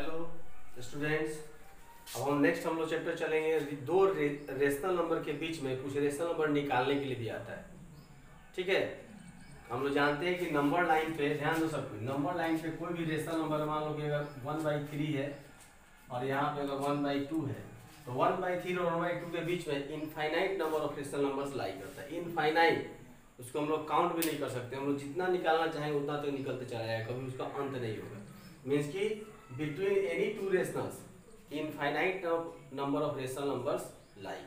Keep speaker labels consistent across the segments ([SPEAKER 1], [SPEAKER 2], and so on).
[SPEAKER 1] Hello students अब हम next हम लोग चैप्टर चलेंगे। दो रेशनल नंबर के बीच में कुछ रेशनल नंबर निकालने के लिए दिया आता है। ठीक है? हम लोग जानते हैं कि नंबर लाइन पे, ध्यान दो सब नंबर लाइन पे कोई भी रेशनल नंबर मान लो कि अगर वन बाई थ्री है और यहाँ पे अगर वन बाई टू है तो वन बाई थ्री और वन बाई टू के बीच में infinite number of rational numbers lie करता है। इनफाइनाइट उसको हम लोग काउंट भी नहीं कर सकते। हम लोग जितना निकालना चाहेंगे उतना तो निकलते चला जाएगा, कभी उसका अंत नहीं होगा। मीन्स कि between any two rationals infinite number of rational numbers like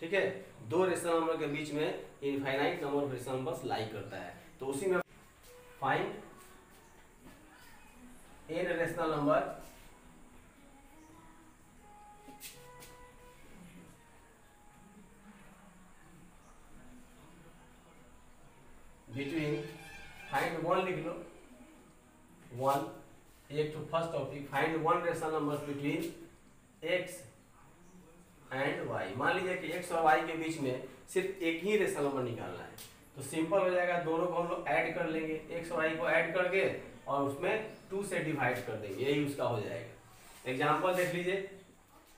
[SPEAKER 1] ठीक है? दो रेशनल नंबर के बीच में infinite number of rational numbers like करता है। तो उसी में find an rational number rational number between X and Y मान लीजिए कि एक्स और वाई के बीच में सिर्फ़ एक ही रेशनल नंबर निकालना है। तो सिंपल हो जाएगा, दोनों को हम लोग ऐड कर लेंगे। एक्स और वाई को ऐड करके और उसमें टू से डिवाइड कर देंगे। यही उसका हो जाएगा। एग्ज़ाम्पल देख लीजिए।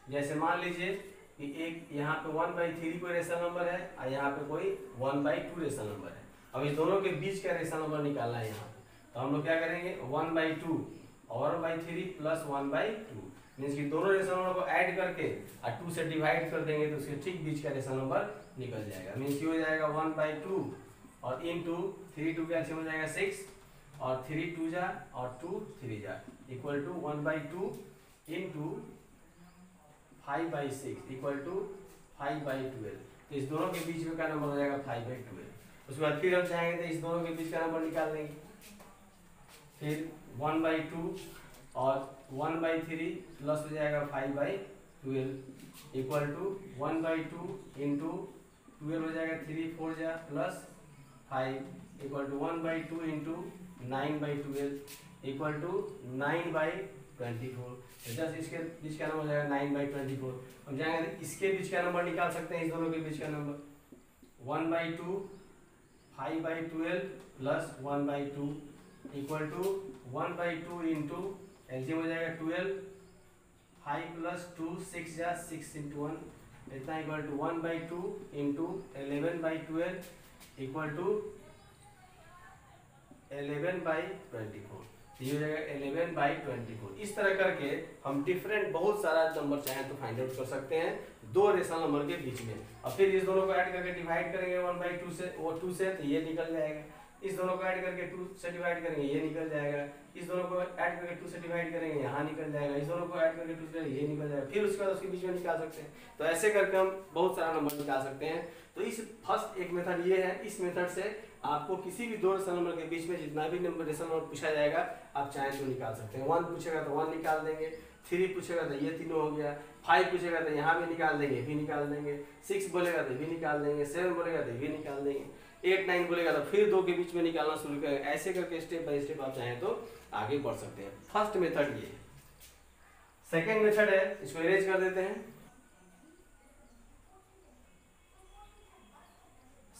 [SPEAKER 1] जैसे मान लीजिए कि एक यहाँ पे वन बाई थ्री कोई रेशनल नंबर है और यहाँ पे कोई one by two rational number है। अब इस दोनों के बीच का रेशनल नंबर निकालना है यहाँ तो हम लोग क्या करेंगे? वन बाई टू और by three plus one by two means कि दोनों रेशनल नंबर को ऐड करके और टू से डिवाइड कर देंगे तो उसके ठीक बीच का रेशनल नंबर निकल जाएगा। मीन्स की हो जाएगा वन बाई टू और इन टू थ्री टू का हो जाएगा सिक्स और थ्री टू जा और टू थ्री जा। Equal to one by two into five by six equal to five by twelve तो इस दोनों के बीच में का नंबर हो जाएगा? फाइव बाई ट्वेल्व उसके बाद फिर हम चाहेंगे तो इस दोनों के बीच का नंबर निकाल देंगे फिर वन बाई टू और वन बाई थ्री प्लस हो जाएगा five by twelve equal to one by two into twelve हो जाएगा थ्री फोर जा plus five equal to one by two into nine by twelve equal to nine by twenty four just इसके बीच का number हो जाएगा nine by twenty four हम जाएँगे इसके बीच का नंबर निकाल सकते हैं, इस दोनों के बीच का number one by two five by twelve plus one by two equal to one by two into LCM हो जाएगा twelve five plus two six या सिक्स इंटू वन इतना equal to one by two into eleven by twelve equal to eleven by twenty four ये हो जाएगा eleven by twenty four इस तरह करके हम डिफरेंट बहुत सारा नंबर चाहें तो फाइंड आउट कर सकते हैं। दो रेशनल नंबर के बीच में। और फिर इस दोनों को ऐड करके डिवाइड करेंगे वन बाई टू से, वो टू से तो ये निकल जाएगा। इस दोनों को ऐड करके टू से डिवाइड करेंगे, ये निकल जाएगा। इस दोनों को ऐड करके टू से डिवाइड करेंगे, यहाँ निकल जाएगा। इस दोनों को ऐड करके टू से ये निकल जाएगा। फिर उसके बाद उसके बीच में निकाल सकते हैं। तो ऐसे करके हम बहुत सारा नंबर निकाल सकते हैं। तो इस फ़र्स्ट एक मेथड ये है, इस मेथड से आपको किसी भी दो रेशनल नंबर के बीच में जितना भी नंबर रेशनल नंबर पूछा जाएगा, आप चाहें तो निकाल सकते हैं। वन पूछेगा तो वन निकाल देंगे। थ्री पूछेगा तो ये तीनों हो गया। फाइव पूछेगा तो यहाँ भी निकाल देंगे भी निकाल देंगे। सिक्स बोलेगा तो भी निकाल देंगे। सेवन बोलेगा तो भी निकाल देंगे। एट, नाइन बोलेगा तो फिर दो के बीच में निकालना शुरू करेंगे ऐसे करके स्टेप बाय स्टेप आप चाहें तो आगे बढ़ सकते हैं। फ़र्स्ट मेथड ये सेकेंड मेथड है, इसको अरेंज कर देते हैं।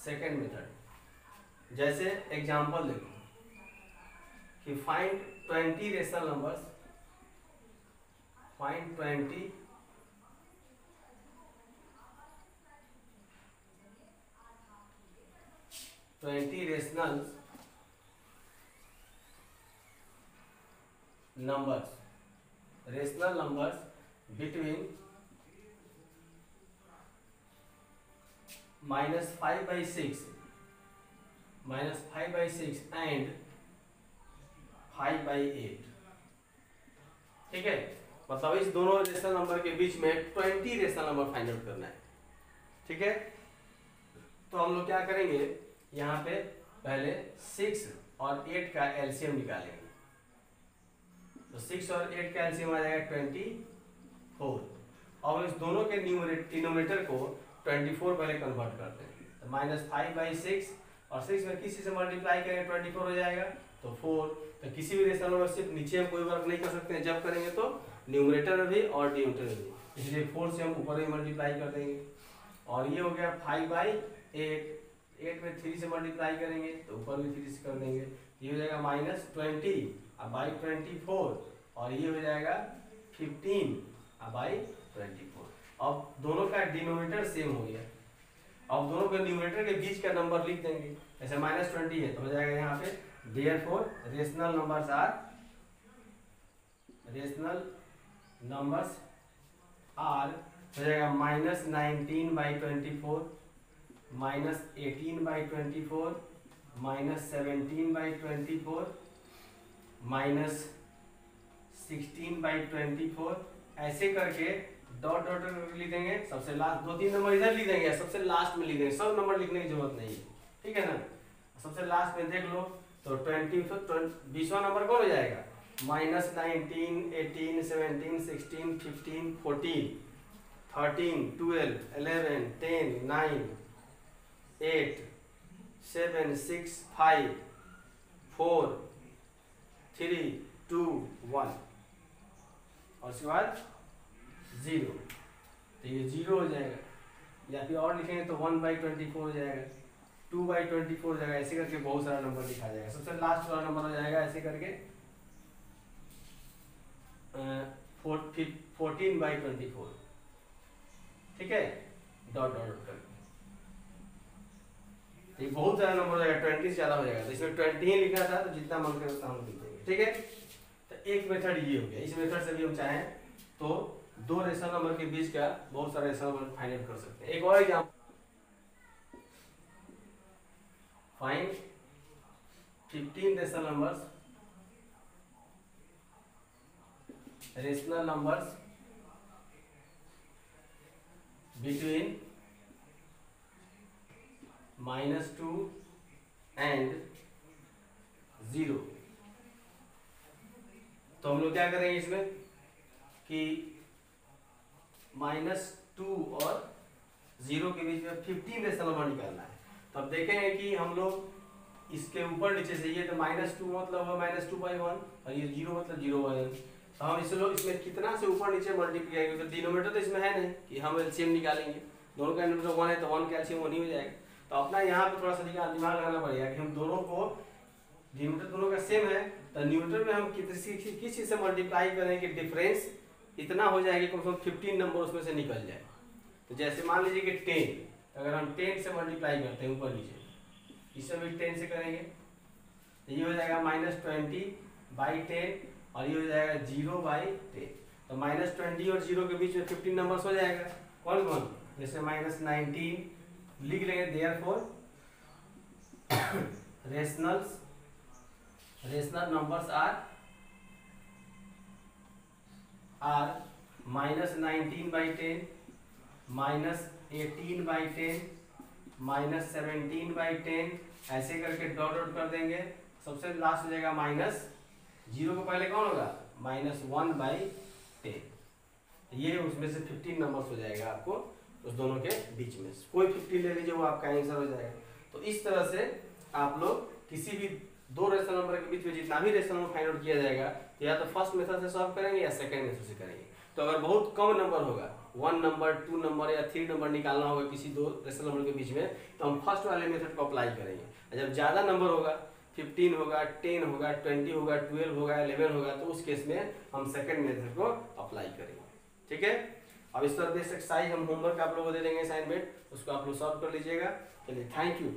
[SPEAKER 1] सेकेंड मेथड जैसे एग्ज़ाम्पल देखो कि find twenty rational numbers find twenty twenty rational numbers. Rational numbers between minus 5 by 6 minus 5 by 6 and 5 by 8 ठीक है? मतलब इस दोनों रेशनल नंबर के बीच में 20 रेशनल नंबर फाइंड आउट करना है। ठीक है? तो हम लोग क्या करेंगे? यहाँ पे पहले 6 और 8 का एलसीएम निकालेंगे। तो सिक्स और एट का एलसीएम आ जाएगा ट्वेंटी फोर और इस दोनों के डिनोमिनेटर को ट्वेंटी फोर पहले कन्वर्ट करते हैं। तो माइनस फाइव बाई सिक्स और सिक्स में किसी से मल्टीप्लाई करेंगे ट्वेंटी फोर हो जाएगा। तो फोर तो किसी भी रेशनल में सिर्फ़ नीचे हम कोई वर्क नहीं कर सकते हैं। जब करेंगे तो न्यूमरेटर में भी और डिनोमिनेटर में भी। इसलिए फोर से हम ऊपर ही मल्टीप्लाई कर देंगे। और ये हो गया फाइव बाई एट एट में थ्री से मल्टीप्लाई करेंगे तो ऊपर भी थ्री से कर देंगे ये हो जाएगा माइनस ट्वेंटी अब बाई ट्वेंटी फोर और ये हो जाएगा फिफ्टीन बाई ट्वेंटी फोर अब दोनों का डिनोमीटर सेम हो गया। अब दोनों के न्यूमरेटर के बीच का नंबर लिख देंगे। जैसे माइनस ट्वेंटी है तो हो जाएगा यहाँ पे therefore rational numbers are rational numbers are हो जाएगा minus nineteen by twenty four minus eighteen by twenty four minus seventeen by twenty four minus sixteen by twenty four ऐसे करके डॉट डॉट लिख देंगे सबसे लास्ट दो तीन नंबर इधर लिख देंगे सबसे लास्ट में लिख देंगे सब नंबर लिखने की ज़रूरत नहीं है, ठीक है ना? सबसे लास्ट में देख लो तो ट्वेंटी बीसवा नंबर कौन हो जाएगा? Minus nineteen eighteen seventeen sixteen fifteen fourteen thirteen twelve eleven ten nine eight seven six five four three two one और उसके बाद ज़ीरो तो ये ज़ीरो हो जाएगा। या फिर और लिखेंगे तो वन बाई ट्वेंटी फोर हो जाएगा। टू बाई ट्वेंटी फोर हो जाएगा। ऐसे करके बहुत सारा नंबर लिखा जाएगा। सबसे लास्ट वाला नंबर हो जाएगा ऐसे करके। फोर्टीन बाई ट्वेंटी फोर ठीक है? डॉट डॉट डॉट करके। ये बहुत सारा नंबर हो जाएगा ट्वेंटी से ज़्यादा हो जाएगा। तो इसमें ट्वेंटी ही लिखना था तो जितना मन करे उतना हम लिख देंगे, ठीक है? तो एक मेथड ये हो गया। इस मेथड से भी हम चाहें तो दो रेशनल नंबर के बीच का बहुत सारे रेशनल नंबर फाइंड आउट कर सकते हैं। एक और example find 15 rational numbers rational numbers between minus two and zero तो हम लोग क्या करेंगे इसमें? कि माइनस टू और ज़ीरो के बीच में फिफ्टीन रेशनल नंबर निकालना है। तो अब देखेंगे कि हम लोग इसके ऊपर नीचे से ये तो माइनस टू मतलब माइनस टू बाई वन और ये ज़ीरो मतलब ज़ीरो बाई वन तो हम इसे लोग इसमें कितना से ऊपर नीचे मल्टीप्लाई करेंगे? तो डिनोमीटर तो इसमें है नहीं, कि हम एलसीएम निकालेंगे। दोनों का वन है तो वन का एलसीएम वन ही हो जाएगा। तो अपना यहाँ पे थोड़ा सा दिमाग लगाना पड़ेगा कि हम दोनों को डिनोमीटर दोनों का सेम है तो न्यूमीटर में हम किस चीज़ से मल्टीप्लाई करें कि डिफरेंस इतना हो जाएगा कम से कम फिफ्टीन नंबर उसमें से निकल जाए। तो जैसे मान लीजिए कि टेन अगर हम टेन से मल्टीप्लाई करते हैं ऊपर नीचे, इसमें भी टेन से करेंगे। तो ये हो जाएगा माइनस ट्वेंटी बाई टेन और ये हो जाएगा ज़ीरो बाई टेन तो माइनस ट्वेंटी और ज़ीरो के बीच में फिफ्टीन नंबर्स हो जाएगा। कौन कौन जैसे माइनस नाइनटीन लिख लेंगे therefore rationals rational numbers are are minus nineteen by ten minus eighteen by ten minus seventeen by ten ऐसे करके डॉट डॉट कर देंगे। सबसे लास्ट हो जाएगा माइनस ज़ीरो को पहले कौन होगा? माइनस वन बाई टेन ये उसमें से फिफ्टीन नंबर हो जाएगा आपको। उस दोनों के बीच में। कोई फिफ्टी ले लीजिए, वो आपका आंसर हो जाएगा। तो इस तरह से आप लोग किसी भी दो रेशनल नंबर के बीच में जितना भी रेशनल नंबर फाइंड आउट किया जाएगा तो या तो फ़र्स्ट मेथड से सॉल्व करेंगे या सेकंड मेथड से करेंगे। तो अगर बहुत कम नंबर होगा वन नंबर टू नंबर या थ्री नंबर निकालना होगा किसी दो रेशनल नंबर के बीच में तो हम फ़र्स्ट वाले मेथड को अप्लाई करेंगे। जब ज़्यादा नंबर होगा फिफ्टीन होगा टेन होगा ट्वेंटी होगा ट्वेल्व होगा इलेवन होगा तो उस केस में हम सेकेंड मेथड को अप्लाई करेंगे। ठीक है? अब इस तरह से साइज़ हम होमवर्क आप लोगों को दे देंगे असाइनमेंट उसको आप लोग सॉल्व कर लीजिएगा। चलिए थैंक यू